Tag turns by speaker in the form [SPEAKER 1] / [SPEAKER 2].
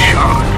[SPEAKER 1] Shot.